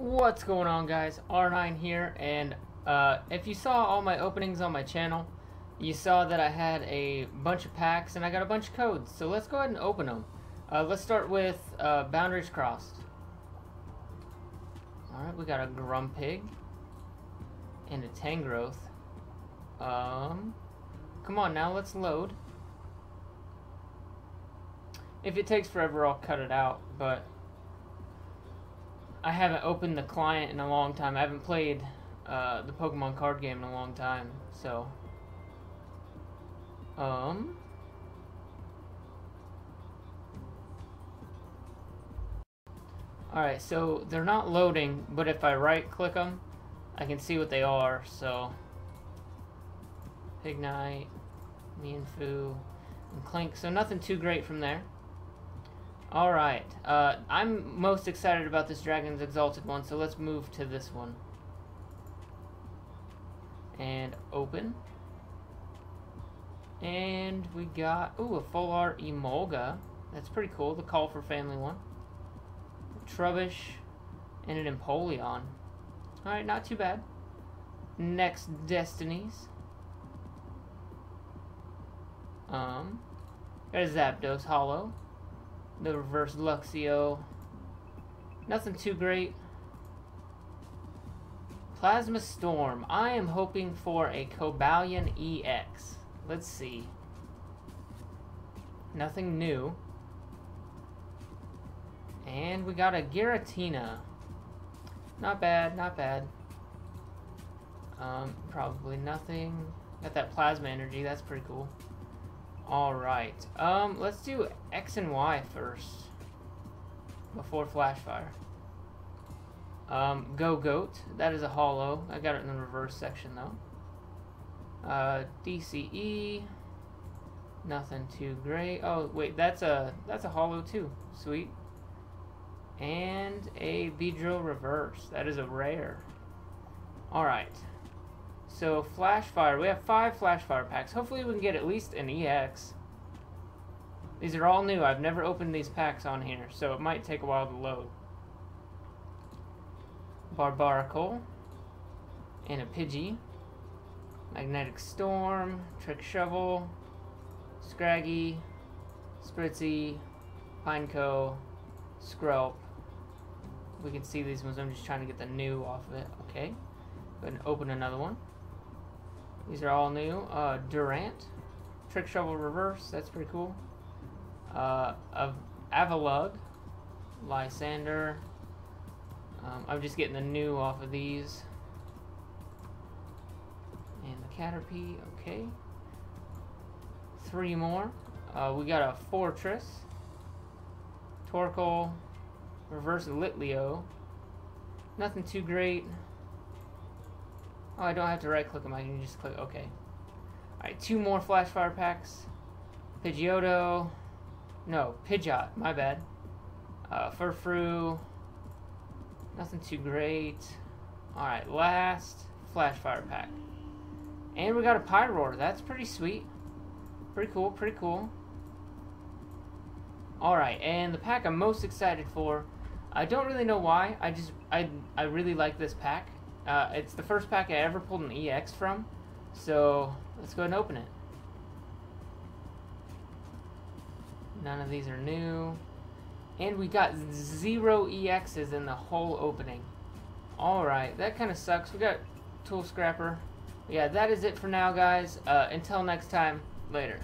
What's going on guys? R9 here and uh, if you saw all my openings on my channel you saw that I had a bunch of packs and I got a bunch of codes so let's go ahead and open them. Uh, let's start with uh, Boundaries Crossed. Alright, we got a Grumpig and a Tangrowth. Um, come on now, let's load. If it takes forever, I'll cut it out, but I haven't opened the client in a long time. I haven't played uh, the Pokemon card game in a long time, so. Um. Alright, so they're not loading, but if I right click them, I can see what they are, so. Pignite, Mienfoo, and Klink. So nothing too great from there. Alright, uh, I'm most excited about this Dragon's Exalted one, so let's move to this one. And open. And we got, ooh, a full art Emolga. That's pretty cool, the Call for Family one. Trubbish, and an Empoleon. Alright, not too bad. Next Destinies. Um, got a Zapdos Holo the reverse Luxio. Nothing too great. Plasma Storm. I am hoping for a Cobalion EX. Let's see. Nothing new. And we got a Giratina. Not bad, not bad. Um, probably nothing. Got that plasma energy, that's pretty cool. Alright. Um, let's do X and Y first. Before Flashfire. Um, Gogoat, That is a holo. I got it in the reverse section though. Uh, DCE. Nothing too great. Oh, wait, that's a that's a holo too. Sweet. And a Beedrill reverse. That is a rare. Alright. So Flashfire, we have five Flashfire packs. Hopefully we can get at least an EX. These are all new. I've never opened these packs on here, so it might take a while to load. Barbaracle. And a Pidgey. Magnetic Storm. Trick Shovel. Scraggy. Spritzee. Pineco. Skrelp. We can see these ones. I'm just trying to get the new off of it. Okay. Go ahead and open another one. These are all new. Uh, Durant, Trick Shovel Reverse, that's pretty cool. Uh, of Avalugg, Lysandre. Um, I'm just getting the new off of these. And the Caterpie, okay. Three more. Uh, we got a Forretress, Torkoal, Reverse Litleo. Nothing too great. Oh, I don't have to right click them, I can just click OK. Alright, two more flash fire packs. Pidgeotto. No, Pidgeot, my bad. Uh, Furfrou. Nothing too great. Alright, last flash fire pack. And we got a Pyroar. That's pretty sweet. Pretty cool, pretty cool. Alright, and the pack I'm most excited for, I don't really know why. I just, I, I really like this pack. Uh, it's the first pack I ever pulled an EX from, so let's go ahead and open it. None of these are new. And we got zero EXs in the whole opening. Alright, that kind of sucks. We got Tool Scrapper. Yeah, that is it for now, guys. Uh, until next time, later.